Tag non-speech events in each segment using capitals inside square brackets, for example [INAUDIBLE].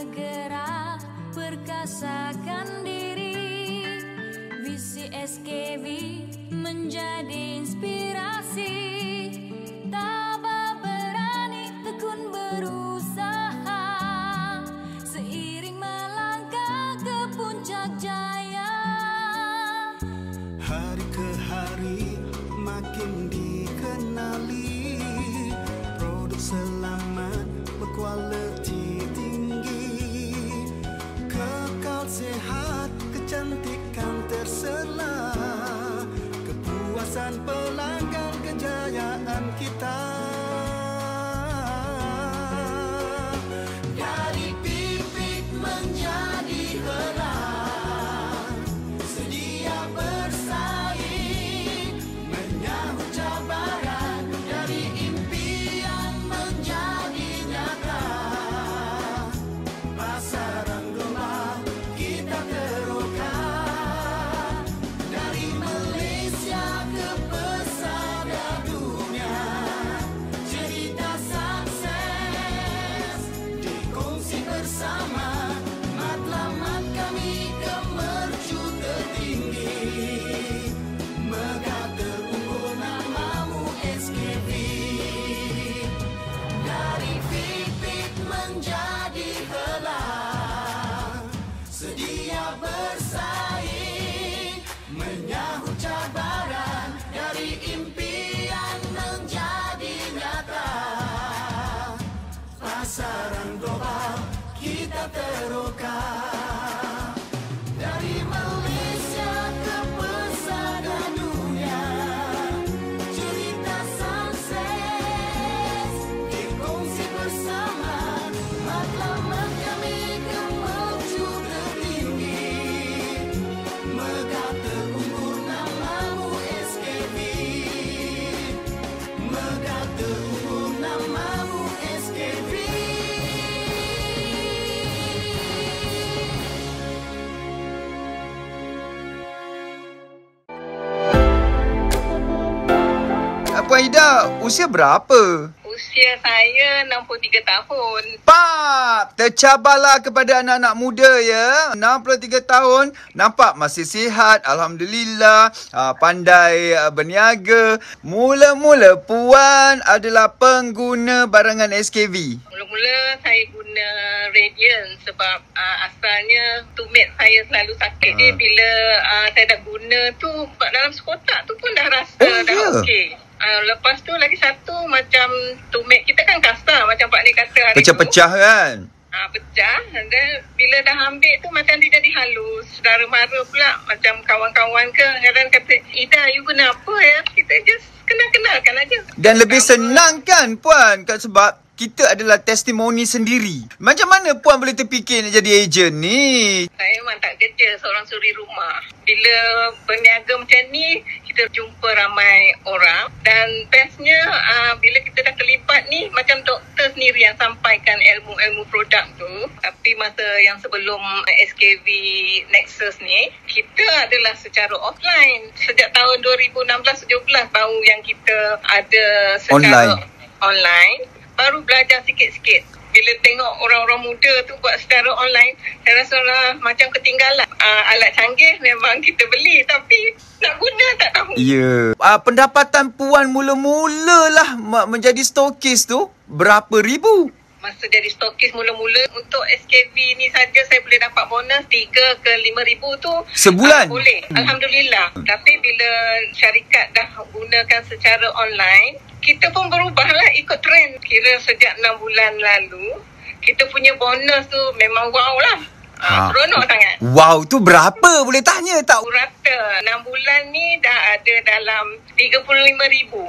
segera perkasakan diri. Visi Usia berapa? Usia saya 63 tahun. Pak, tercabarlah kepada anak-anak muda ya. 63 tahun, nampak masih sihat. Alhamdulillah, ah, pandai ah, berniaga. Mula-mula Puan adalah pengguna barangan SKV. Mula-mula saya guna Radiant sebab uh, asalnya tumit saya selalu sakit. Jadi Ah. bila uh, saya dah guna tu dalam sekotak tu pun dah rasa Oh, dah ya? okey. Uh, lepas tu lagi satu macam tumit kita kan kasar macam Pak Ni kata hari tu. Pecah-pecah kan? Ah pecah dan bila dah ambil tu macam dia jadi halus. Saudara mara pula macam kawan-kawan ke kadang kata Ida you guna apa ya? Kita just kenal-kenalkan aja. Dan lebih senang kan Puan? Kan sebab kita adalah testimoni sendiri. Macam mana Puan boleh terfikir nak jadi ejen ni? Saya memang tak kerja seorang suri rumah. Bila berniaga macam ni, kita jumpa ramai orang. Dan bestnya, uh, bila kita dah terlibat ni, macam doktor sendiri yang sampaikan ilmu-ilmu produk tu. Tapi masa yang sebelum SKV Nexus ni, kita adalah secara offline. Sejak tahun 2016-17 baru yang kita ada secara Online. online baru belajar sikit-sikit. Bila tengok orang-orang muda tu buat secara online, saya rasa orang macam ketinggalan. Uh, alat canggih memang kita beli tapi nak guna tak tahu. Ya. Uh, pendapatan Puan mula-mula lah ma- menjadi stokis tu berapa ribu? Masa jadi stokis mula-mula untuk SKV ni saja saya boleh dapat bonus 3 ke 5 ribu tu. Sebulan? Uh, boleh. Alhamdulillah. Tapi bila syarikat dah gunakan secara online, kita pun berubahlah ikut trend. Kira sejak 6 bulan lalu, kita punya bonus tu memang wow lah. Ha. Seronok sangat. Wow, tu berapa? Boleh tanya tak? Purata 6 bulan ni dah ada dalam 35 ribu.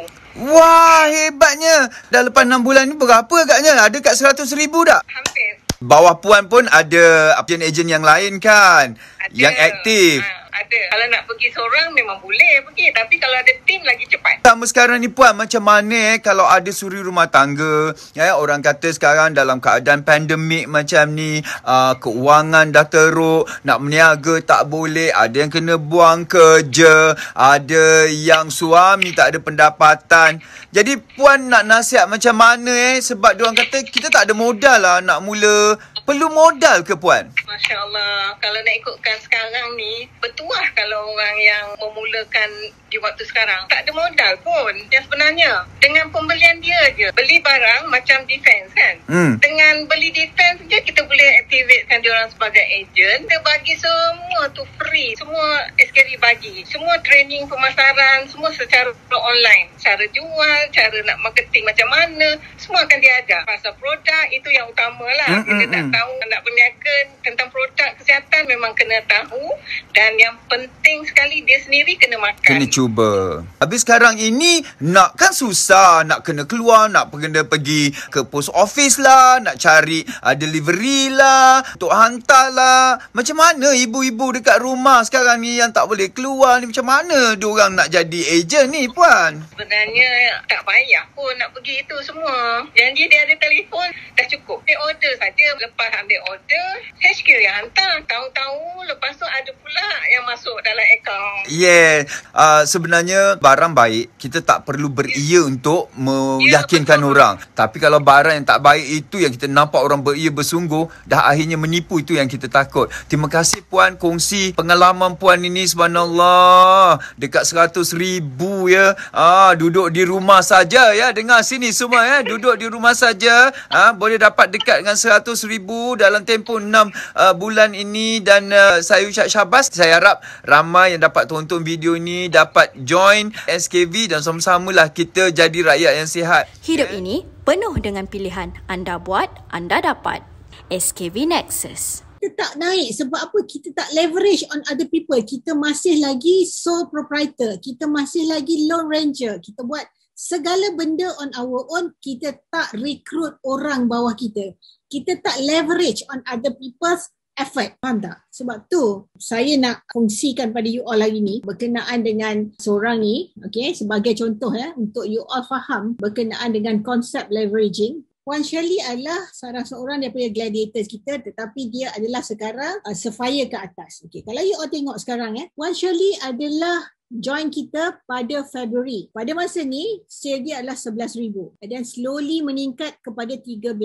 Wah, hebatnya. Dah lepas 6 bulan ni berapa agaknya? Ada kat 100 ribu tak? Hampir. Bawah Puan pun ada ejen-ejen yang lain kan? Ada. Yang aktif. Ha, ada. Kalau nak pergi seorang memang boleh pergi. Tapi kalau ada tim lagi cepat. Sama sekarang ni Puan macam mana eh kalau ada suri rumah tangga ya orang kata sekarang dalam keadaan pandemik macam ni uh, keuangan dah teruk nak berniaga tak boleh ada yang kena buang kerja ada yang suami tak ada pendapatan jadi Puan nak nasihat macam mana eh sebab diorang kata kita tak ada modal lah nak mula Perlu modal ke puan? Masya Allah. Kalau nak ikutkan sekarang ni, bertuah kalau orang yang memulakan di waktu sekarang. Tak ada modal pun. Yang sebenarnya, dengan pembelian dia je. Beli barang macam defense kan? Hmm. Dengan beli defense je, kita boleh activatekan dia orang sebagai agent. Kita bagi semua tu free. Semua SKB bagi. Semua training pemasaran, semua secara online. Cara jual, cara nak marketing macam mana, semua akan diajar. Pasal produk, itu yang utama lah. Hmm, Kita hmm, nak hmm. Tahu, nak berniaga tentang produk kesihatan memang kena tahu. Dan yang penting sekali, dia sendiri kena makan. Kena cuba. Habis sekarang ini nak kan susah, nak kena keluar, nak kena pergi ke post office lah, nak cari uh, delivery lah, untuk hantar lah. Macam mana ibu-ibu dekat rumah sekarang ni yang tak boleh keluar ni macam mana diorang nak jadi ejen ni puan? Sebenarnya tak payah pun nak pergi itu semua. Janji dia ada telefon, dah cukup. Ambil order saja. Lepas ambil order, HQ yang hantar. Tahu-tahu lepas tu ada pula yang masuk dalam akaun. Yeah, uh, sebenarnya barang baik kita tak perlu beria untuk meyakinkan betul. orang. Tapi kalau barang yang tak baik itu yang kita nampak orang beria bersungguh, dah akhirnya menipu itu yang kita takut. Terima kasih puan kongsi pengalaman puan ini subhanallah. Dekat 100 ribu ya. Ah, duduk di rumah saja ya. Dengar sini semua ya. Duduk di rumah saja. Ah, boleh dapat dekat dengan 100 ribu dalam tempoh 6 uh, bulan ini dan uh, saya ucap syabas. Saya harap ramai yang dapat tonton video ini dapat join SKV dan sama-samalah kita jadi rakyat yang sihat. Hidup ini penuh dengan pilihan. Anda buat, anda dapat. SKV Nexus. kita tak naik sebab apa kita tak leverage on other people kita masih lagi sole proprietor kita masih lagi lone ranger kita buat segala benda on our own kita tak recruit orang bawah kita kita tak leverage on other people's effort. Faham tak? Sebab tu saya nak kongsikan pada you all hari ni berkenaan dengan seorang ni okay sebagai contoh ya untuk you all faham berkenaan dengan konsep leveraging Puan Shirley adalah salah seorang daripada gladiators kita tetapi dia adalah sekarang uh, sefire ke atas. Okay. Kalau you all tengok sekarang eh, Puan Shirley adalah join kita pada Februari. Pada masa ni, sale dia adalah 11,000 dan slowly meningkat kepada 13.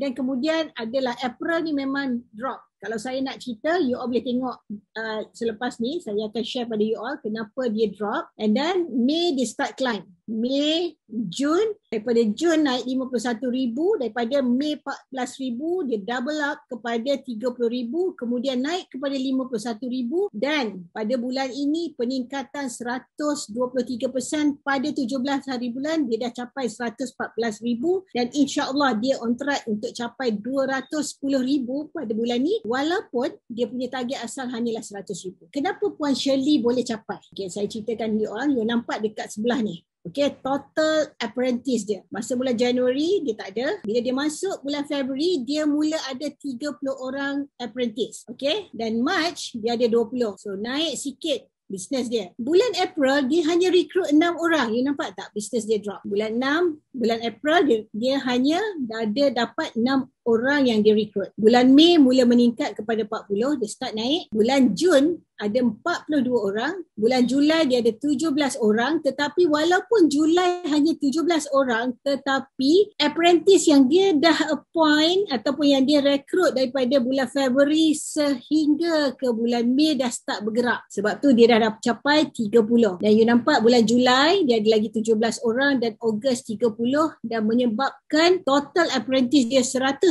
Dan kemudian adalah April ni memang drop. Kalau saya nak cerita, you all boleh tengok uh, selepas ni, saya akan share pada you all kenapa dia drop. And then May dia start climb. Mei, Jun, daripada Jun naik 51,000, daripada Mei 14,000, dia double up kepada 30,000, kemudian naik kepada 51,000 dan pada bulan ini peningkatan 123% pada 17 hari bulan dia dah capai 114,000 dan insya-Allah dia on track untuk capai 210,000 pada bulan ni walaupun dia punya target asal hanyalah 100,000. Kenapa Puan Shirley boleh capai? Okay, saya ceritakan you all, you nampak dekat sebelah ni. Okay, total apprentice dia. Masa bulan Januari, dia tak ada. Bila dia masuk bulan Februari, dia mula ada 30 orang apprentice. Okay, dan March, dia ada 20. So, naik sikit bisnes dia. Bulan April, dia hanya recruit 6 orang. You nampak tak bisnes dia drop? Bulan 6, bulan April, dia, dia hanya ada dapat 6 orang yang dia recruit. Bulan Mei mula meningkat kepada 40, dia start naik. Bulan Jun ada 42 orang. Bulan Julai dia ada 17 orang. Tetapi walaupun Julai hanya 17 orang, tetapi apprentice yang dia dah appoint ataupun yang dia rekrut daripada bulan Februari sehingga ke bulan Mei dah start bergerak. Sebab tu dia dah dah capai 30. Dan you nampak bulan Julai dia ada lagi 17 orang dan Ogos 30 dan menyebabkan total apprentice dia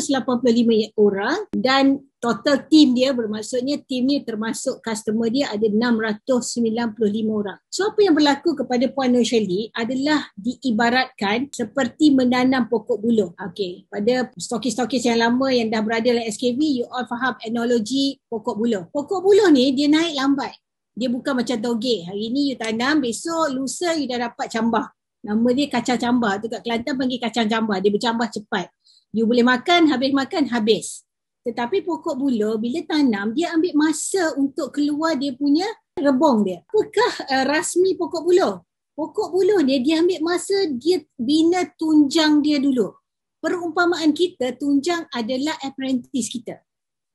185 orang dan total team dia bermaksudnya team ni termasuk customer dia ada 695 orang. So apa yang berlaku kepada Puan Nur Shirley adalah diibaratkan seperti menanam pokok buluh. Okay, pada stokis-stokis yang lama yang dah berada dalam SKV, you all faham analogi pokok buluh. Pokok buluh ni dia naik lambat. Dia bukan macam toge. Hari ni you tanam, besok lusa you dah dapat cambah. Nama dia kacang cambah. Tu kat Kelantan panggil kacang cambah. Dia bercambah cepat. You boleh makan, habis makan, habis. Tetapi pokok buluh bila tanam dia ambil masa untuk keluar dia punya rebong dia. Apakah uh, rasmi pokok buluh? Pokok buluh dia dia ambil masa dia bina tunjang dia dulu. Perumpamaan kita tunjang adalah apprentice kita.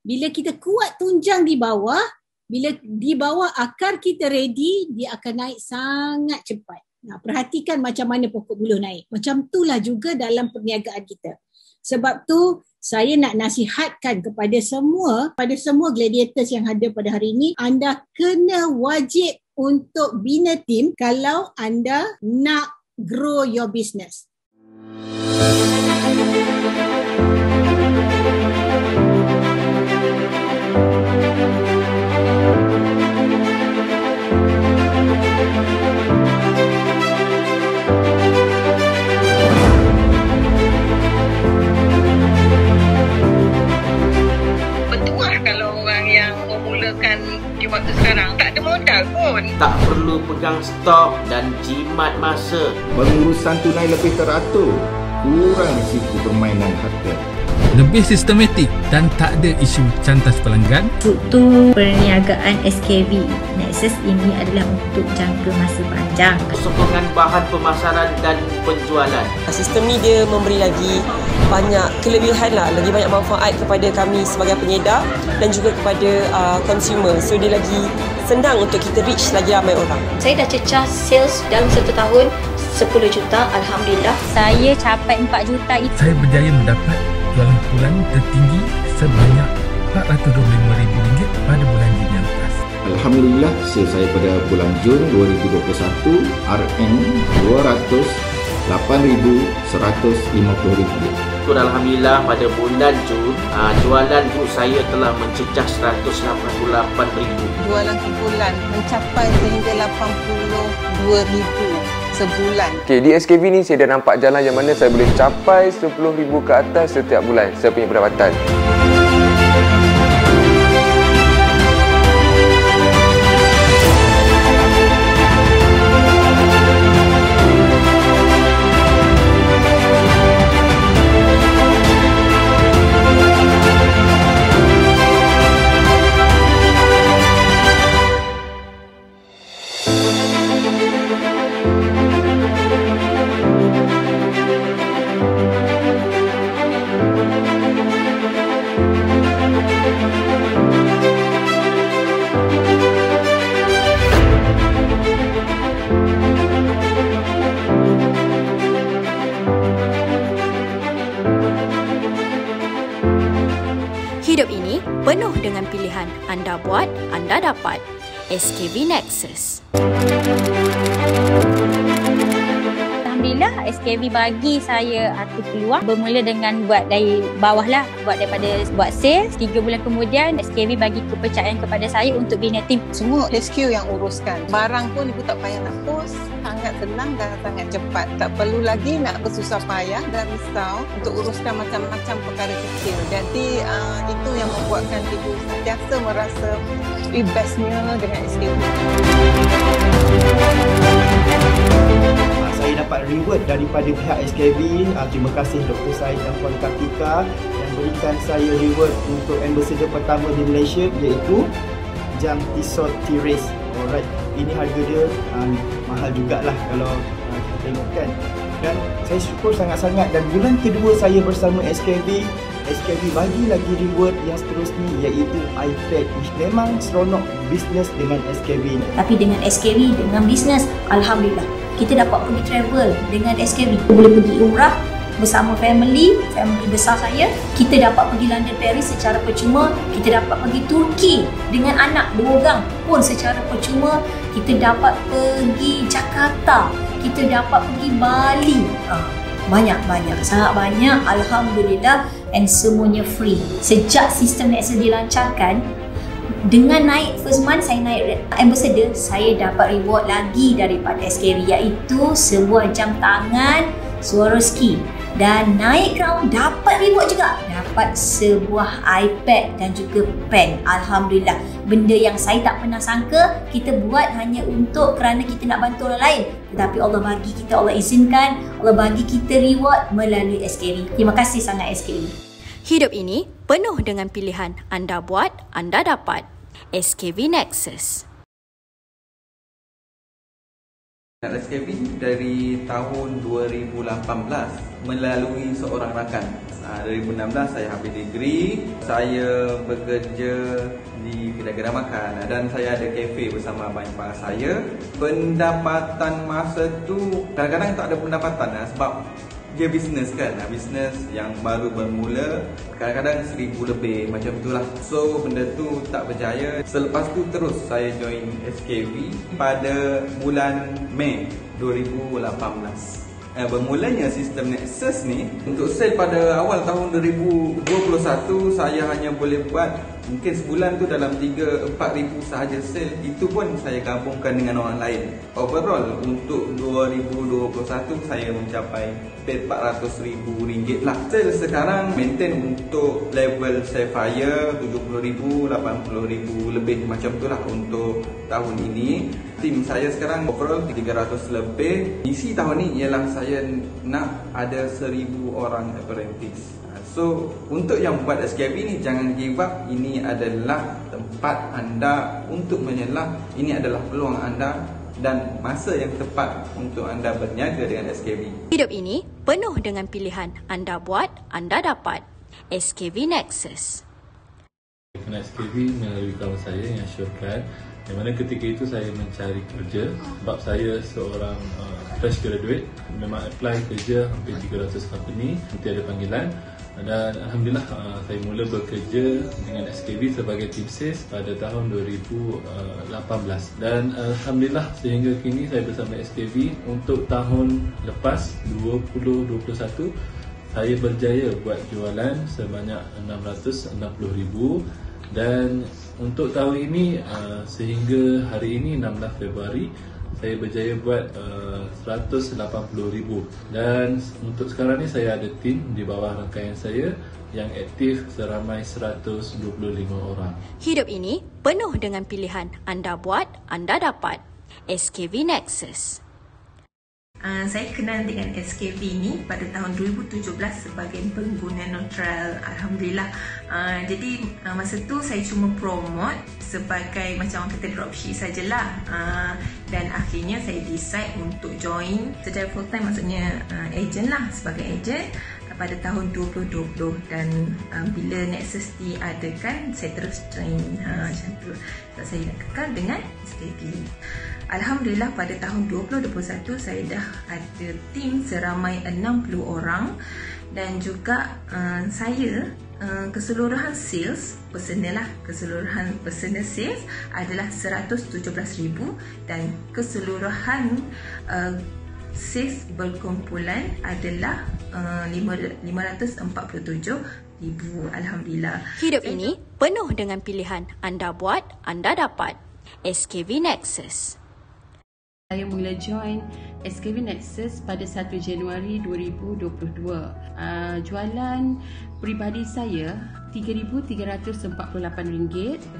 Bila kita kuat tunjang di bawah, bila di bawah akar kita ready, dia akan naik sangat cepat. Nah, perhatikan macam mana pokok buluh naik. Macam itulah juga dalam perniagaan kita. Sebab tu saya nak nasihatkan kepada semua, pada semua gladiators yang ada pada hari ini, anda kena wajib untuk bina tim kalau anda nak grow your business. Modal pun. tak perlu pegang stok dan jimat masa. Pengurusan tunai lebih teratur, kurang risiko permainan harta. Lebih sistematik dan tak ada isu cantas pelanggan Struktur perniagaan SKV Nexus ini adalah untuk jangka masa panjang. Sokongan bahan pemasaran dan penjualan. Sistem ni dia memberi lagi banyak kelebihan lah, lagi banyak manfaat kepada kami sebagai pengedar dan juga kepada uh, consumer. So dia lagi senang untuk kita reach lagi ramai orang. Saya dah cecah sales dalam satu tahun 10 juta Alhamdulillah. Saya capai 4 juta itu saya berjaya mendapat jualan bulan tertinggi sebanyak RM425,000 pada bulan Jun yang lepas. Alhamdulillah, sales saya pada bulan Jun 2021 RM RM208,150. Syukur Alhamdulillah pada bulan Jun, aa, jualan grup saya telah mencecah RM188,000. Jualan kumpulan mencapai sehingga RM82,000 sebulan. Okay, di SKV ni saya dah nampak jalan yang mana saya boleh capai RM10,000 ke atas setiap bulan saya punya pendapatan. SKB Nexus. Alhamdulillah SKV bagi saya satu peluang bermula dengan buat dari bawah lah buat daripada buat sales tiga bulan kemudian SKV bagi kepercayaan kepada saya untuk bina tim Semua SQ yang uruskan. Barang pun ibu tak payah nak. Sangat senang dan sangat cepat. Tak perlu lagi nak bersusah payah dan risau untuk uruskan macam-macam perkara kecil. Jadi uh, itu yang membuatkan ibu sentiasa merasa bestnya dengan. Ah, saya dapat reward daripada pihak SKB. Ah, terima kasih Dr. Said dan Puan Kartika yang berikan saya reward untuk ambassador pertama di Malaysia iaitu jam Tissot T-Race. Alright, ini harga dia ah, mahal jugalah kalau ah, kita tengok kan. Dan saya syukur sangat-sangat dan bulan kedua saya bersama SKB SKB bagi lagi reward yang seterusnya iaitu iPad. Memang seronok bisnes dengan SKB. Tapi dengan SKB, dengan bisnes, Alhamdulillah. Kita dapat pergi travel dengan SKB. Boleh pergi umrah bersama family, family besar saya. Kita dapat pergi London Paris secara percuma. Kita dapat pergi Turki dengan anak dua orang pun secara percuma. Kita dapat pergi Jakarta. Kita dapat pergi Bali. Ah, banyak-banyak, sangat banyak. Alhamdulillah and semuanya free. Sejak sistem Nexus dilancarkan, dengan naik first month saya naik ambassador saya dapat reward lagi daripada SKV iaitu sebuah jam tangan Swarovski dan naik crown dapat reward juga dapat sebuah iPad dan juga pen Alhamdulillah benda yang saya tak pernah sangka kita buat hanya untuk kerana kita nak bantu orang lain tetapi Allah bagi kita Allah izinkan Allah bagi kita reward melalui SKV terima kasih sangat SKV Hidup ini penuh dengan pilihan. Anda buat, anda dapat. SKV Nexus. SKB dari tahun 2018 melalui seorang rakan. Ha, 2016 saya habis degree, saya bekerja di kedai-kedai makan dan saya ada kafe bersama abang ipar saya. Pendapatan masa tu kadang-kadang tak ada pendapatan lah sebab dia bisnes kan? Nah, bisnes yang baru bermula kadang-kadang seribu lebih macam tu lah so benda tu tak berjaya. Selepas tu terus saya join SKV pada bulan Mei 2018 Eh, bermulanya sistem Nexus ni untuk sale pada awal tahun 2021 saya hanya boleh buat mungkin sebulan tu dalam 3 4 ribu sahaja sale itu pun saya gabungkan dengan orang lain overall untuk 2021 saya mencapai 400 ribu ringgit lah sale sekarang maintain untuk level Sapphire 70 ribu 80 ribu lebih macam tu lah untuk tahun ini tim saya sekarang overall 300 lebih. Isi tahun ni ialah saya nak ada 1000 orang apprentice. So, untuk yang buat SKB ni jangan give up. Ini adalah tempat anda untuk menyelah. Ini adalah peluang anda dan masa yang tepat untuk anda berniaga dengan SKB. Hidup ini penuh dengan pilihan. Anda buat, anda dapat. SKB Nexus. Kena SKB melalui kawan saya yang Syurkan yang mana ketika itu saya mencari kerja sebab saya seorang uh, fresh graduate memang apply kerja hampir 300 company nanti ada panggilan dan Alhamdulillah uh, saya mula bekerja dengan SKB sebagai team sales pada tahun 2018 dan Alhamdulillah sehingga kini saya bersama SKB untuk tahun lepas 2021 saya berjaya buat jualan sebanyak 660,000 dan untuk tahun ini uh, sehingga hari ini 16 Februari saya berjaya buat uh, 180,000 dan untuk sekarang ni saya ada tim di bawah rangkaian saya yang aktif seramai 125 orang. Hidup ini penuh dengan pilihan. Anda buat, anda dapat. SKV Nexus. Uh, saya kenal dengan SKV ini pada tahun 2017 sebagai pengguna neutral. Alhamdulillah. Uh, jadi uh, masa tu saya cuma promote sebagai macam orang kata dropship sajalah. Uh, dan akhirnya saya decide untuk join secara full time maksudnya uh, agent lah sebagai agent pada tahun 2020 dan uh, bila Nexus diadakan saya terus join. Uh, macam tu. So, saya nak kekal dengan SKV Alhamdulillah pada tahun 2021 saya dah ada tim seramai 60 orang dan juga uh, saya uh, keseluruhan sales personal lah keseluruhan personal sales adalah 117,000 dan keseluruhan uh, sales berkumpulan adalah uh, 547 Ibu, Alhamdulillah. Hidup ini penuh dengan pilihan. Anda buat, anda dapat. SKV Nexus. Saya mula join SKV Nexus pada 1 Januari 2022. Uh, jualan peribadi saya RM3,348.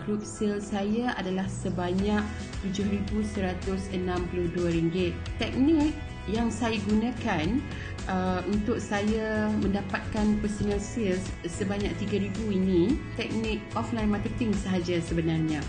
Group sales saya adalah sebanyak RM7,162. Teknik yang saya gunakan uh, untuk saya mendapatkan personal sales sebanyak RM3,000 ini teknik offline marketing sahaja sebenarnya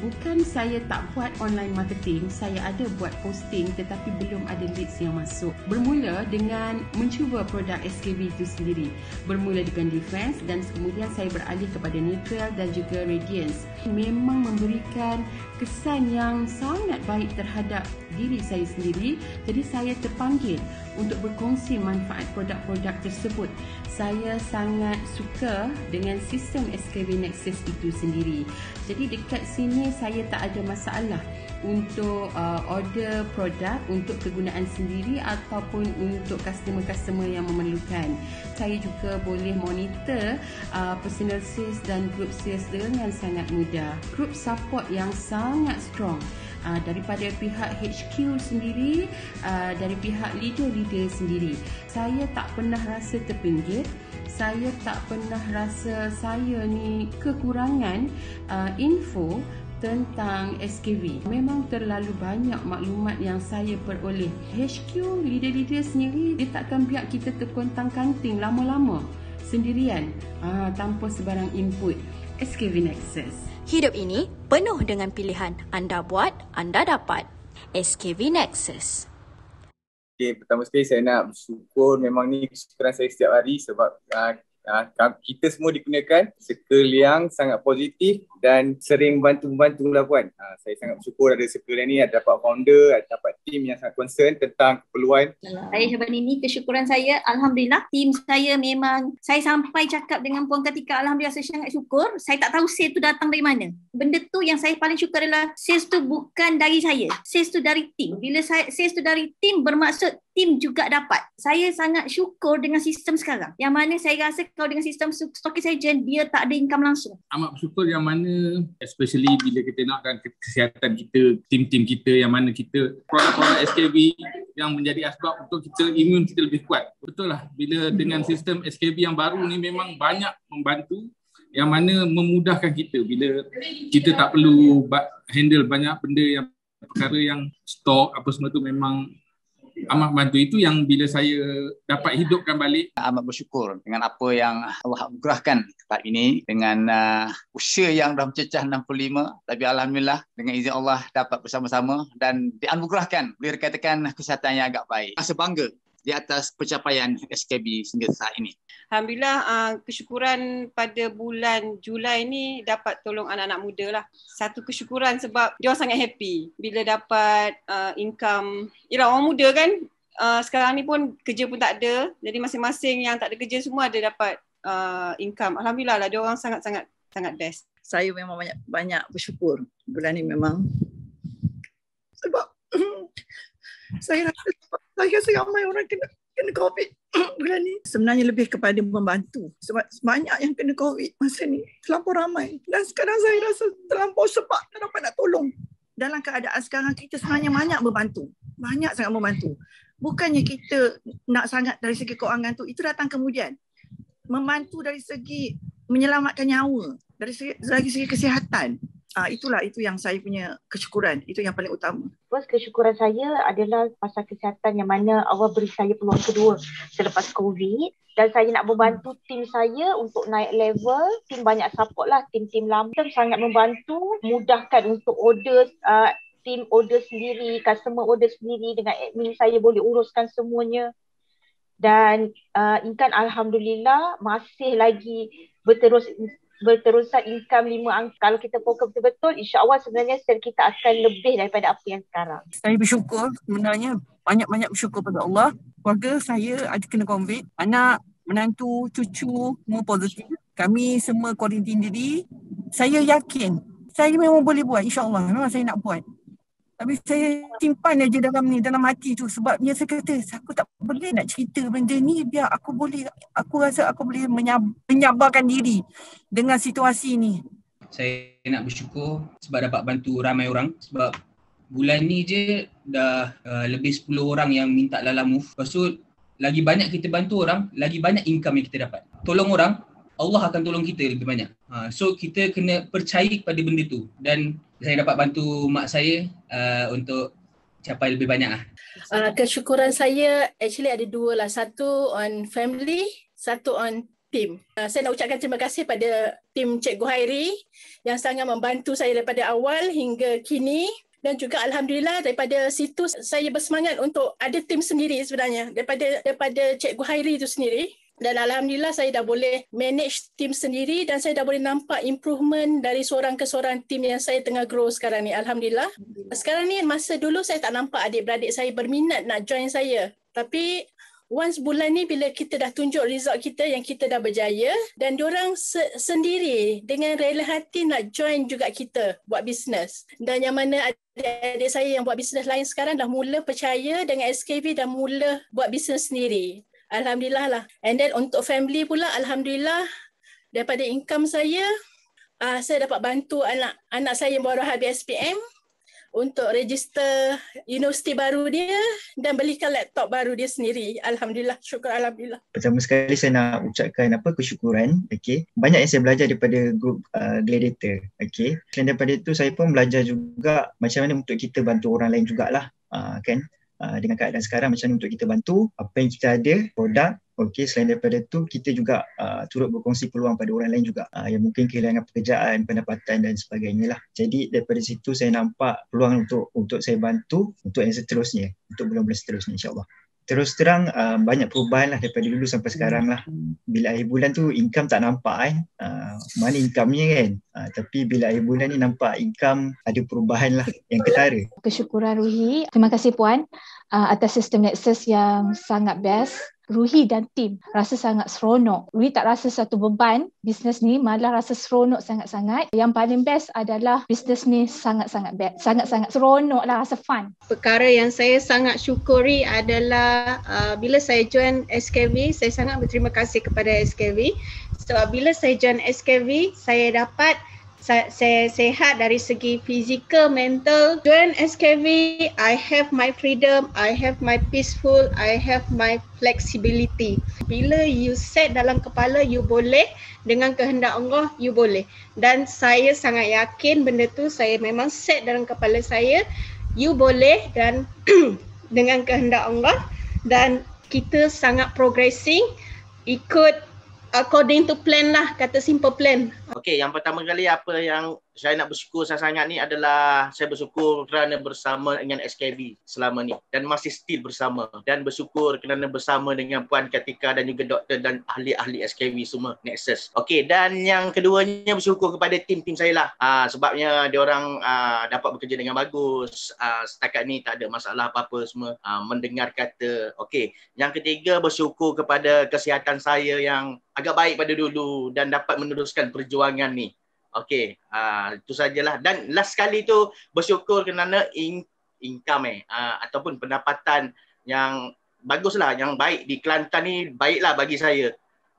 bukan saya tak buat online marketing, saya ada buat posting tetapi belum ada leads yang masuk. Bermula dengan mencuba produk SKB itu sendiri. Bermula dengan defense dan kemudian saya beralih kepada neutral dan juga radiance. Memang memberikan kesan yang sangat baik terhadap diri saya sendiri. Jadi saya terpanggil untuk berkongsi manfaat produk-produk tersebut. Saya sangat suka dengan sistem SKB Nexus itu sendiri. Jadi dekat sini saya tak ada masalah untuk uh, order produk untuk kegunaan sendiri ataupun untuk customer-customer yang memerlukan. Saya juga boleh monitor uh, personal sales dan group sales dengan sangat mudah. Group support yang sangat strong uh, daripada pihak HQ sendiri uh, dari pihak leader-leader sendiri saya tak pernah rasa terpinggir saya tak pernah rasa saya ni kekurangan uh, info tentang SKV. Memang terlalu banyak maklumat yang saya peroleh. HQ, leader-leader sendiri, dia takkan biar kita terkontang-kanting lama-lama sendirian uh, tanpa sebarang input. SKV Nexus. Hidup ini penuh dengan pilihan. Anda buat, anda dapat. SKV Nexus. Okay, pertama sekali saya nak bersyukur memang ni kesyukuran saya setiap hari sebab uh, uh, kita semua digunakan skill yang sangat positif dan sering bantu-bantu lah puan. Uh, saya sangat bersyukur ada circle yang ni, ada dapat founder, ada dapat team yang sangat concern tentang keperluan. Saya Syaban ini kesyukuran saya. Alhamdulillah tim saya memang saya sampai cakap dengan Puan Katika Alhamdulillah saya sangat syukur. Saya tak tahu sales tu datang dari mana. Benda tu yang saya paling syukur adalah sales tu bukan dari saya. Sales tu dari tim bila saya sales tu dari tim bermaksud tim juga dapat. Saya sangat syukur dengan sistem sekarang. Yang mana saya rasa kalau dengan sistem stokis agent dia tak ada income langsung. Amat bersyukur yang mana especially bila kita nakkan kesihatan kita tim-tim kita yang mana kita produk-produk SKB yang menjadi asbab untuk kita imun kita lebih kuat. Betul lah bila dengan sistem SKB yang baru ni memang banyak membantu yang mana memudahkan kita. Bila kita tak perlu handle banyak benda yang perkara yang stok apa semua tu memang amat bantu itu yang bila saya dapat hidupkan balik. Amat bersyukur dengan apa yang Allah anugerahkan tempat ini dengan uh, usia yang dah mencecah 65 tapi alhamdulillah dengan izin Allah dapat bersama-sama dan dianugerahkan. Boleh dikatakan kesihatan yang agak baik. Rasa bangga di atas pencapaian SKB sehingga saat ini. Alhamdulillah uh, kesyukuran pada bulan Julai ni dapat tolong anak-anak muda lah. Satu kesyukuran sebab dia sangat happy bila dapat uh, income. Yalah orang muda kan uh, sekarang ni pun kerja pun tak ada. Jadi masing-masing yang tak ada kerja semua ada dapat uh, income. Alhamdulillah lah dia orang sangat-sangat sangat best. Saya memang banyak banyak bersyukur bulan ni memang sebab [CLEARS THROAT] saya rasa saya rasa ramai orang kena kena COVID [COUGHS] bulan ni. Sebenarnya lebih kepada membantu. Sebab banyak yang kena COVID masa ni. Terlampau ramai. Dan sekarang saya rasa terlampau sebab tak dapat nak tolong. Dalam keadaan sekarang kita sebenarnya banyak membantu. Banyak sangat membantu. Bukannya kita nak sangat dari segi keuangan tu. Itu datang kemudian. Membantu dari segi menyelamatkan nyawa. Dari segi, dari segi kesihatan uh, itulah itu yang saya punya kesyukuran. Itu yang paling utama. First kesyukuran saya adalah pasal kesihatan yang mana Allah beri saya peluang kedua selepas COVID. Dan saya nak membantu tim saya untuk naik level. Tim banyak support lah tim-tim lama. Sangat membantu mudahkan untuk order uh, tim order sendiri customer order sendiri. Dengan admin saya boleh uruskan semuanya. Dan uh, Inkan Alhamdulillah masih lagi berterus berterusan income lima angka. Kalau kita fokus betul-betul, insya-Allah sebenarnya sel kita akan lebih daripada apa yang sekarang. Saya bersyukur sebenarnya banyak-banyak bersyukur pada Allah. Keluarga saya ada kena COVID. Anak, menantu, cucu semua positif. Kami semua kuarantin diri. Saya yakin saya memang boleh buat insya-Allah. Memang saya nak buat. Tapi saya simpan aja dalam ni, dalam hati tu. Sebabnya saya kata, aku tak boleh nak cerita benda ni. Biar aku boleh, aku rasa aku boleh menyab- menyabarkan diri dengan situasi ni. Saya nak bersyukur sebab dapat bantu ramai orang. Sebab bulan ni je dah uh, lebih 10 orang yang minta Lala Move. Lepas tu, lagi banyak kita bantu orang, lagi banyak income yang kita dapat. Tolong orang, Allah akan tolong kita lebih banyak. Uh, so, kita kena percaya pada benda tu. Dan saya dapat bantu mak saya uh, untuk capai lebih banyak lah. Uh, kesyukuran saya actually ada dua lah. Satu on family, satu on team. Uh, saya nak ucapkan terima kasih pada tim Cikgu Hairi yang sangat membantu saya daripada awal hingga kini dan juga alhamdulillah daripada situ saya bersemangat untuk ada tim sendiri sebenarnya daripada daripada Cikgu Hairi itu sendiri dan alhamdulillah saya dah boleh manage tim sendiri dan saya dah boleh nampak improvement dari seorang ke seorang tim yang saya tengah grow sekarang ni alhamdulillah. Sekarang ni masa dulu saya tak nampak adik-beradik saya berminat nak join saya. Tapi once bulan ni bila kita dah tunjuk result kita yang kita dah berjaya dan diorang se- sendiri dengan rela hati nak join juga kita buat bisnes. Dan yang mana adik-adik saya yang buat bisnes lain sekarang dah mula percaya dengan SKV dan mula buat bisnes sendiri. Alhamdulillah lah. And then untuk family pula, Alhamdulillah daripada income saya, uh, saya dapat bantu anak anak saya yang baru habis SPM untuk register universiti baru dia dan belikan laptop baru dia sendiri. Alhamdulillah, syukur Alhamdulillah. Pertama sekali saya nak ucapkan apa kesyukuran. Okay. Banyak yang saya belajar daripada grup uh, Gladiator. Okay. Selain daripada itu, saya pun belajar juga macam mana untuk kita bantu orang lain jugalah. Uh, kan? Uh, dengan keadaan sekarang macam mana untuk kita bantu apa yang kita ada produk okey selain daripada tu kita juga uh, turut berkongsi peluang pada orang lain juga. Uh, yang mungkin kehilangan pekerjaan pendapatan dan sebagainya lah. Jadi daripada situ saya nampak peluang untuk untuk saya bantu untuk yang seterusnya untuk bulan-bulan seterusnya insyaallah terus terang uh, banyak perubahan lah daripada dulu sampai sekarang lah. Bila akhir bulan tu income tak nampak kan. Uh, mana income-nya kan. Uh, tapi bila akhir bulan ni nampak income ada perubahan lah yang ketara. Kesyukuran Ruhi. Terima kasih Puan uh, atas sistem Nexus yang sangat best. Ruhi dan tim rasa sangat seronok. Ruhi tak rasa satu beban bisnes ni, malah rasa seronok sangat-sangat. Yang paling best adalah bisnes ni sangat-sangat best. Sangat-sangat seronok lah, rasa fun. Perkara yang saya sangat syukuri adalah uh, bila saya join SKV, saya sangat berterima kasih kepada SKV. Sebab bila saya join SKV, saya dapat saya, sehat dari segi fizikal, mental. Join SKV, I have my freedom, I have my peaceful, I have my flexibility. Bila you set dalam kepala, you boleh dengan kehendak Allah, you boleh. Dan saya sangat yakin benda tu saya memang set dalam kepala saya, you boleh dan [CLEARS THROAT] dengan kehendak Allah dan kita sangat progressing ikut according to plan lah, kata simple plan. Okey, yang pertama kali apa yang saya nak bersyukur sangat-sangat ni adalah saya bersyukur kerana bersama dengan SKB selama ni dan masih still bersama dan bersyukur kerana bersama dengan Puan Katika dan juga doktor dan ahli-ahli SKB semua Nexus. Okey dan yang keduanya bersyukur kepada tim-tim saya lah uh, sebabnya dia orang uh, dapat bekerja dengan bagus uh, setakat ni tak ada masalah apa-apa semua uh, mendengar kata. Okey, yang ketiga bersyukur kepada kesihatan saya yang agak baik pada dulu dan dapat meneruskan perjuangan ni. Okey, uh, itu sajalah. Dan last sekali tu bersyukur kerana in, income eh uh, ataupun pendapatan yang baguslah, yang baik di Kelantan ni baiklah bagi saya.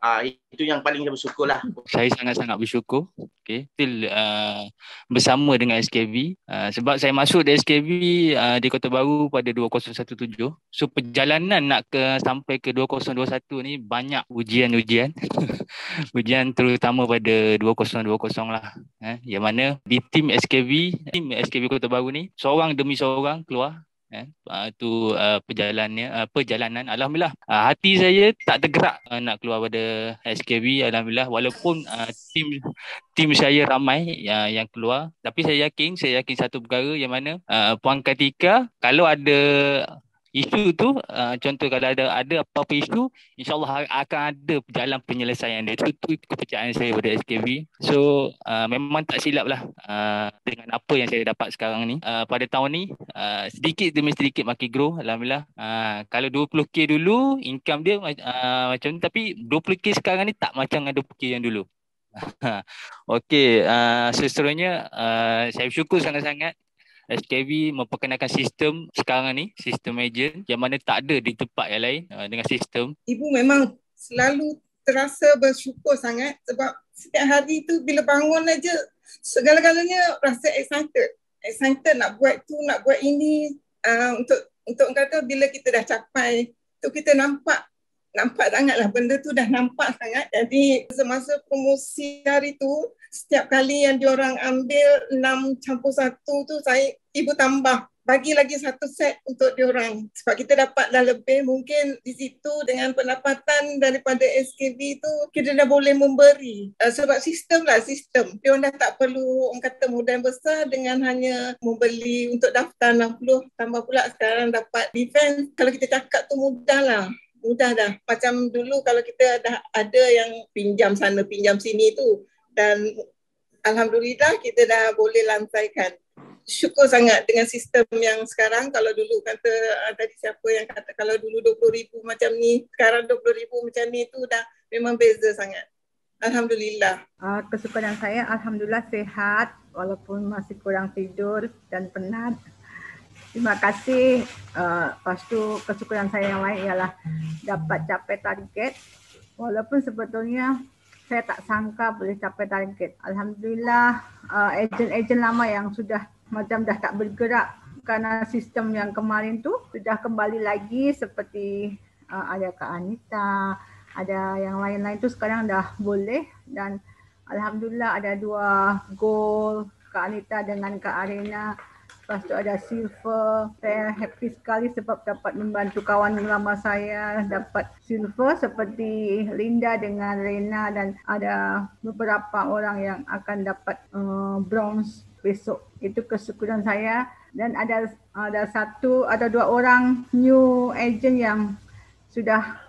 Uh, itu yang paling saya bersyukur lah. Saya sangat-sangat bersyukur. Okay. Still uh, bersama dengan SKV. Uh, sebab saya masuk di SKV uh, di Kota Baru pada 2017. So perjalanan nak ke sampai ke 2021 ni banyak ujian-ujian. [LAUGHS] ujian terutama pada 2020 lah. Eh, yang mana di tim SKV, tim SKV Kota Baru ni, seorang demi seorang keluar eh uh, tu uh, perjalanannya uh, perjalanan. Alhamdulillah uh, hati saya tak tergerak uh, nak keluar pada SKB alhamdulillah. Walaupun uh, tim tim saya ramai uh, yang keluar. Tapi saya yakin saya yakin satu perkara yang mana uh, puan Katika kalau ada isu tu uh, contoh kalau ada ada apa-apa isu insyaallah akan ada jalan penyelesaian dia. Itu, itu kepercayaan saya pada SKV so uh, memang tak silap lah uh, dengan apa yang saya dapat sekarang ni. Uh, pada tahun ni uh, sedikit demi sedikit makin grow alhamdulillah. Uh, kalau 20k dulu income dia uh, macam ni. Tapi 20k sekarang ni tak macam ada 20k yang dulu. [LAUGHS] Okey, uh, seterusnya uh, saya bersyukur sangat-sangat SKV memperkenalkan sistem sekarang ni, sistem agent yang mana tak ada di tempat yang lain uh, dengan sistem. Ibu memang selalu terasa bersyukur sangat sebab setiap hari tu bila bangun aja segala-galanya rasa excited. Excited nak buat tu, nak buat ini uh, untuk untuk kata bila kita dah capai tu kita nampak nampak sangatlah. Benda tu dah nampak sangat. Jadi semasa promosi hari tu setiap kali yang diorang ambil enam campur satu tu saya ibu tambah. Bagi lagi satu set untuk diorang. Sebab kita dapat dah lebih. Mungkin di situ dengan pendapatan daripada SKV tu kita dah boleh memberi. Uh, sebab sistem lah sistem. Dia dah tak perlu orang kata mudah besar dengan hanya membeli untuk daftar 60 tambah pula sekarang dapat defense. Kalau kita cakap tu mudah lah mudah dah macam dulu kalau kita dah ada yang pinjam sana pinjam sini tu dan Alhamdulillah kita dah boleh lantaikan. Syukur sangat dengan sistem yang sekarang. Kalau dulu kata uh, tadi siapa yang kata kalau dulu RM20,000 macam ni, sekarang RM20,000 macam ni tu dah memang beza sangat. Alhamdulillah. Uh, kesukaran saya Alhamdulillah sehat walaupun masih kurang tidur dan penat. Terima kasih. Uh, lepas tu saya yang lain ialah dapat capai target. Walaupun sebetulnya saya tak sangka boleh capai target. Alhamdulillah uh, ejen-ejen lama yang sudah macam dah tak bergerak kerana sistem yang kemarin tu sudah kembali lagi seperti uh, ada Kak Anita, ada yang lain-lain tu sekarang dah boleh dan Alhamdulillah ada dua gol Kak Anita dengan Kak Arena Lepas tu ada silver. Saya happy sekali sebab dapat membantu kawan lama saya dapat silver seperti Linda dengan Rena dan ada beberapa orang yang akan dapat uh, bronze besok. Itu kesyukuran saya dan ada ada satu atau dua orang new agent yang sudah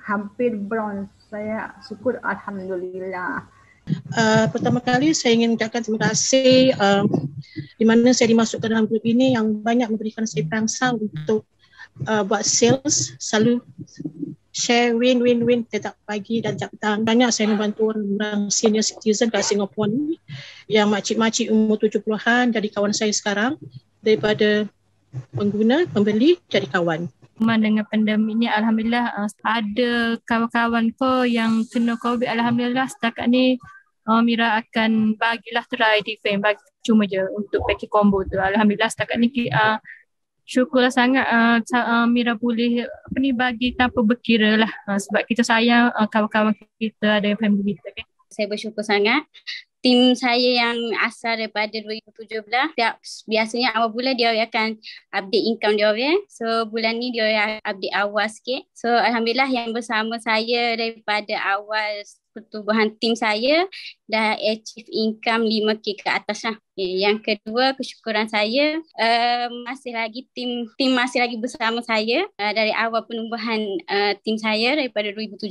hampir bronze. Saya syukur Alhamdulillah. Uh, pertama kali saya ingin mengucapkan terima kasih uh, di mana saya dimasukkan dalam grup ini yang banyak memberikan saya perangsang untuk uh, buat sales selalu share win-win-win setiap pagi dan setiap petang. Banyak saya membantu orang senior citizen kat Singapura ni yang makcik-makcik umur 70-an jadi kawan saya sekarang daripada pengguna, pembeli jadi kawan. Dengan pandemik ni Alhamdulillah ada kawan-kawan ko yang kena COVID Alhamdulillah setakat ni uh, Mira akan bagilah try defend bagi cuma je untuk package combo tu. Alhamdulillah setakat ni uh, syukurlah sangat uh, uh, Mira boleh apa ni bagi tanpa berkira lah uh, sebab kita sayang uh, kawan-kawan kita ada family kita kan. Saya bersyukur sangat tim saya yang asal daripada 2017 tiap biasanya awal bulan dia akan update income dia ya. So bulan ni dia update awal sikit. So alhamdulillah yang bersama saya daripada awal pertubuhan tim saya dah achieve income 5k ke atas lah. Okay. Yang kedua kesyukuran saya uh, masih lagi tim tim masih lagi bersama saya uh, dari awal penubuhan uh, tim saya daripada 2017.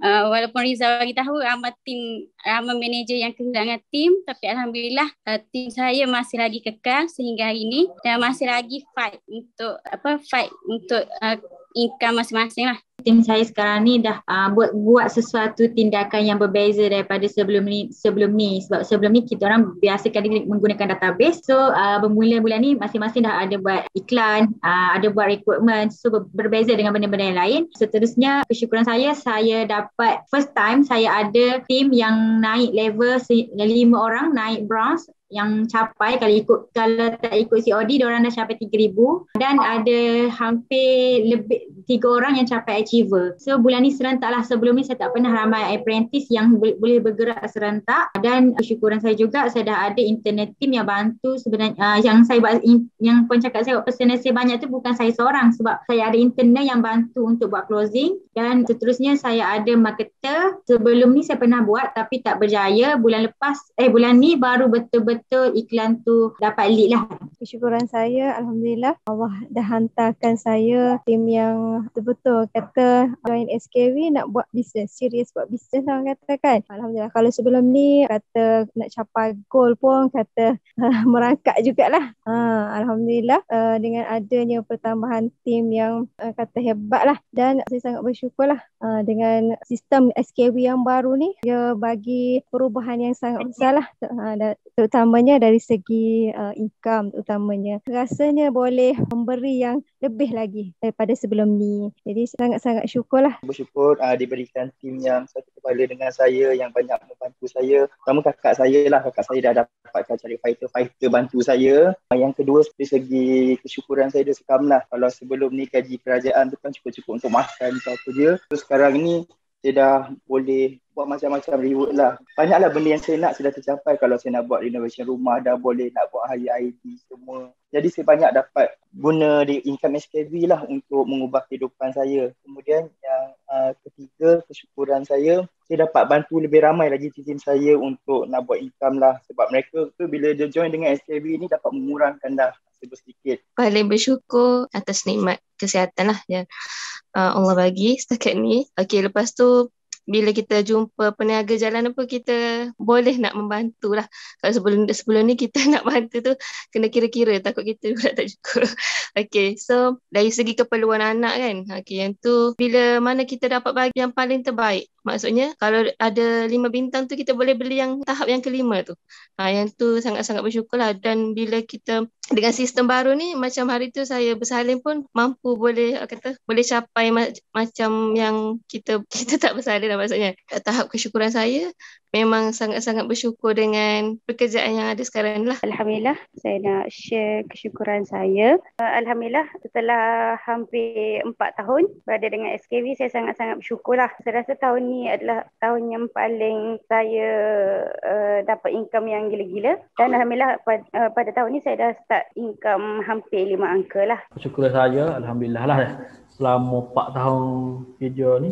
Uh, walaupun Rizal bagi tahu ramai tim ramai manager yang kehilangan tim tapi alhamdulillah uh, tim saya masih lagi kekal sehingga hari ini dan masih lagi fight untuk apa fight untuk uh, income masing-masing lah. Tim saya sekarang ni dah uh, buat buat sesuatu tindakan yang berbeza daripada sebelum ni sebelum ni. Sebab sebelum ni kita orang biasa kali menggunakan database. So uh, bermula bulan ni masing-masing dah ada buat iklan uh, ada buat recruitment. So ber- berbeza dengan benda-benda yang lain. Seterusnya kesyukuran saya saya dapat first time saya ada tim yang naik level lima orang naik bronze yang capai kalau ikut kalau tak ikut COD dia orang dah capai 3000 dan ada hampir lebih tiga orang yang capai achiever. So bulan ni serentak lah. Sebelum ni saya tak pernah ramai apprentice yang boleh bergerak serentak. Dan kesyukuran saya juga saya dah ada internet team yang bantu sebenarnya uh, yang saya buat yang pun cakap saya buat personal saya banyak tu bukan saya seorang. Sebab saya ada internet yang bantu untuk buat closing. Dan seterusnya saya ada marketer. Sebelum ni saya pernah buat tapi tak berjaya. Bulan lepas eh bulan ni baru betul-betul betul iklan tu dapat lead lah. Kesyukuran saya Alhamdulillah Allah dah hantarkan saya tim yang betul-betul kata join SKV nak buat bisnes, serius buat bisnes lah kata kan. Alhamdulillah kalau sebelum ni kata nak capai goal pun kata [LAUGHS] merangkak jugalah. Uh, Alhamdulillah uh, dengan adanya pertambahan tim yang uh, kata hebat lah dan saya sangat bersyukur lah uh, dengan sistem SKV yang baru ni dia bagi perubahan yang sangat besar lah uh, terutama utamanya dari segi uh, income utamanya. Rasanya boleh memberi yang lebih lagi daripada sebelum ni. Jadi sangat-sangat syukurlah. Bersyukur uh, diberikan tim yang satu kepala dengan saya yang banyak membantu saya. Pertama kakak saya lah. Kakak saya dah dapatkan cari fighter-fighter bantu saya. Uh, yang kedua dari segi kesyukuran saya dia sekam lah. Kalau sebelum ni gaji kerajaan tu kan cukup-cukup untuk makan atau apa je. Terus sekarang ni saya dah boleh buat macam-macam reward lah. Banyaklah benda yang saya nak sudah tercapai kalau saya nak buat renovation rumah dah boleh nak buat hari ID semua. Jadi saya banyak dapat guna di income SKV lah untuk mengubah kehidupan saya. Kemudian yang uh, ketiga kesyukuran saya, saya dapat bantu lebih ramai lagi tim saya untuk nak buat income lah. Sebab mereka tu bila dia join dengan SKV ni dapat mengurangkan dah sedikit. Paling bersyukur atas nikmat kesihatan lah yang uh, Allah bagi setakat ni. Okay, lepas tu bila kita jumpa peniaga jalan apa kita boleh nak membantu lah. Kalau sebelum sebelum ni kita [LAUGHS] nak bantu tu kena kira-kira takut kita juga tak cukup. [LAUGHS] okay, so dari segi keperluan anak kan. Okay, yang tu bila mana kita dapat bagi yang paling terbaik. Maksudnya kalau ada lima bintang tu kita boleh beli yang tahap yang kelima tu. Ha, yang tu sangat-sangat bersyukur lah. Dan bila kita dengan sistem baru ni macam hari tu saya bersalin pun mampu boleh kata boleh capai ma- macam yang kita [LAUGHS] kita tak bersalin lah maksudnya. Tahap kesyukuran saya memang sangat-sangat bersyukur dengan pekerjaan yang ada sekarang lah. Alhamdulillah, saya nak share kesyukuran saya. Uh, Alhamdulillah, setelah hampir empat tahun berada dengan SKV, saya sangat-sangat bersyukur lah. Saya rasa tahun ni adalah tahun yang paling saya uh, dapat income yang gila-gila. Dan Alhamdulillah, pada, uh, pada tahun ni saya dah start income hampir lima angka lah. Kesyukuran saya, Alhamdulillah lah selama empat tahun kerja ni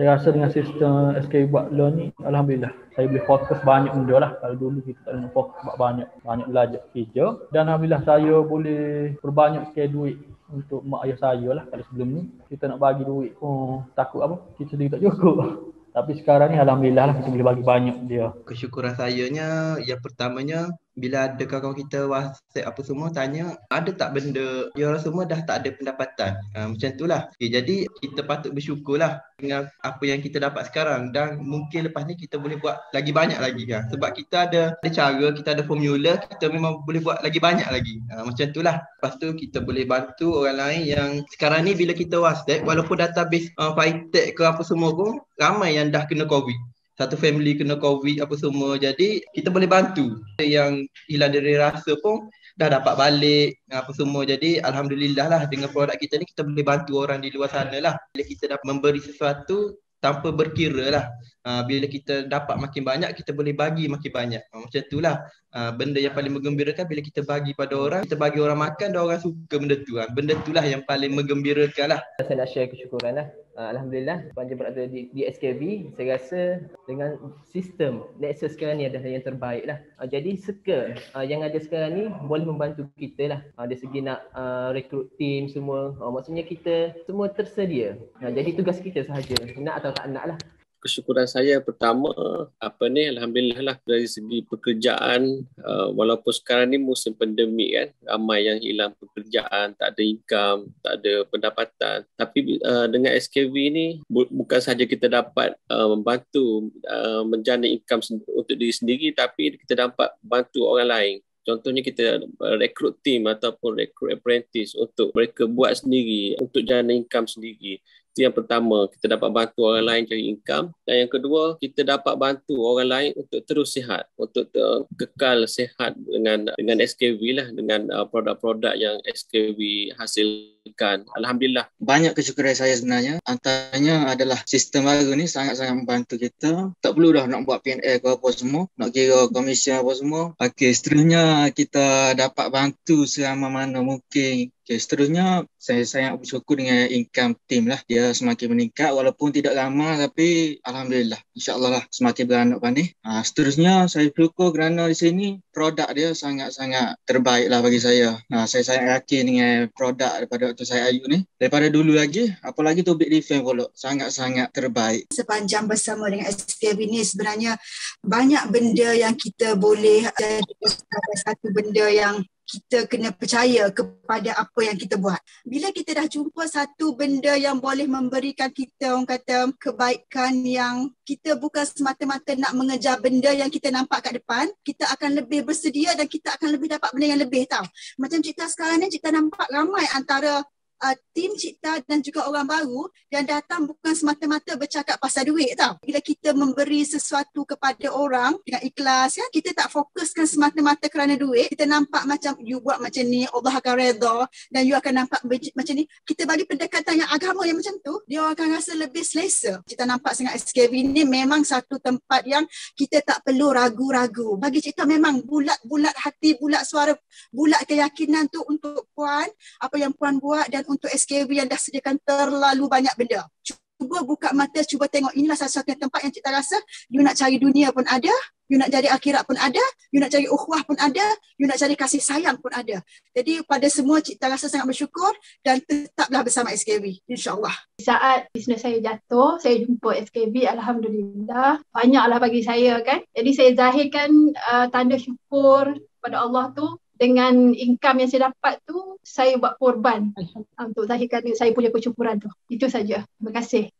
saya rasa dengan sistem SK buat learn ni Alhamdulillah saya boleh fokus banyak benda lah. Kalau dulu kita tak boleh fokus buat banyak banyak belajar kerja. Dan Alhamdulillah saya boleh perbanyak sikit duit untuk mak ayah saya lah kalau sebelum ni. Kita nak bagi duit pun takut apa? Kita sendiri tak cukup. Tapi sekarang ni Alhamdulillah lah kita boleh bagi banyak dia. Kesyukuran sayanya yang pertamanya bila ada kawan kita WhatsApp apa semua tanya ada tak benda? Dia orang semua dah tak ada pendapatan. Uh, macam itulah okay, jadi kita patut bersyukurlah dengan apa yang kita dapat sekarang. Dan mungkin lepas ni kita boleh buat lagi banyak lagi ya. sebab kita ada ada cara kita ada formula kita memang boleh buat lagi banyak lagi. Uh, macam itulah lepas tu kita boleh bantu orang lain yang sekarang ni bila kita WhatsApp walaupun database uh, Fitech ke apa semua pun ramai yang dah kena COVID satu family kena covid apa semua. Jadi kita boleh bantu. Yang hilang dari rasa pun dah dapat balik apa semua. Jadi alhamdulillah lah dengan produk kita ni kita boleh bantu orang di luar sana lah. Bila kita dapat memberi sesuatu tanpa berkira lah. Uh, bila kita dapat makin banyak kita boleh bagi makin banyak. Uh, macam itulah uh, benda yang paling menggembirakan bila kita bagi pada orang kita bagi orang makan dan orang suka benda tu uh. benda itulah yang paling menggembirakan lah. Saya nak share kesyukuran lah uh, Alhamdulillah panjang berada di, di SKB saya rasa dengan sistem Nexus sekarang ni adalah yang terbaik lah. Uh, jadi seka uh, yang ada sekarang ni boleh membantu kita lah. Uh, dari segi nak uh, rekrut tim semua. Uh, maksudnya kita semua tersedia. Uh, jadi tugas kita sahaja nak atau tak nak lah kesyukuran saya pertama apa ni alhamdulillah lah dari segi pekerjaan uh, walaupun sekarang ni musim pandemik kan ramai yang hilang pekerjaan tak ada income tak ada pendapatan tapi uh, dengan SKV ni bu- bukan saja kita dapat uh, membantu uh, menjana income untuk diri sendiri tapi kita dapat bantu orang lain Contohnya kita rekrut team ataupun rekrut apprentice untuk mereka buat sendiri untuk jana income sendiri. Itu yang pertama, kita dapat bantu orang lain cari income. Dan yang kedua, kita dapat bantu orang lain untuk terus sihat, untuk ter- kekal sihat dengan dengan SKV lah, dengan uh, produk-produk yang SKV hasilkan. Alhamdulillah. Banyak kesyukuran saya sebenarnya. Antaranya adalah sistem baru ni sangat-sangat membantu kita. Tak perlu dah nak buat PNL ke apa semua, nak kira komisi apa semua. Okey, seterusnya kita dapat bantu selama mana mungkin Okay, seterusnya saya sangat bersyukur dengan income team lah. Dia semakin meningkat walaupun tidak lama tapi Alhamdulillah. InsyaAllah lah semakin beranak pandai. Ha, seterusnya saya bersyukur kerana di sini produk dia sangat-sangat terbaik lah bagi saya. Ha, saya sangat yakin dengan produk daripada Dr. Saya Ayu ni. Daripada dulu lagi, apalagi tu Big Defense pula. Sangat-sangat terbaik. Sepanjang bersama dengan SKB ni sebenarnya banyak benda yang kita boleh jadi satu benda yang kita kena percaya kepada apa yang kita buat. Bila kita dah jumpa satu benda yang boleh memberikan kita orang kata kebaikan yang kita bukan semata-mata nak mengejar benda yang kita nampak kat depan, kita akan lebih bersedia dan kita akan lebih dapat benda yang lebih tau. Macam cerita sekarang ni kita nampak ramai antara uh, tim cipta dan juga orang baru yang datang bukan semata-mata bercakap pasal duit tau. Bila kita memberi sesuatu kepada orang dengan ikhlas ya, kita tak fokuskan semata-mata kerana duit. Kita nampak macam you buat macam ni, Allah akan redha dan you akan nampak macam ni. Kita bagi pendekatan yang agama yang macam tu, dia akan rasa lebih selesa. Kita nampak sangat SKV ni memang satu tempat yang kita tak perlu ragu-ragu. Bagi kita memang bulat-bulat hati, bulat suara, bulat keyakinan tu untuk puan, apa yang puan buat dan untuk SKV yang dah sediakan terlalu banyak benda. Cuba buka mata, cuba tengok inilah satu-satunya tempat yang kita rasa you nak cari dunia pun ada, you nak cari akhirat pun ada, you nak cari ukhuwah pun ada, you nak cari kasih sayang pun ada. Jadi pada semua kita rasa sangat bersyukur dan tetaplah bersama SKV insyaAllah. Saat bisnes saya jatuh, saya jumpa SKV Alhamdulillah. Banyaklah bagi saya kan. Jadi saya zahirkan uh, tanda syukur pada Allah tu dengan income yang saya dapat tu saya buat korban untuk zahirkan saya punya kesyukuran tu. Itu saja. Terima kasih.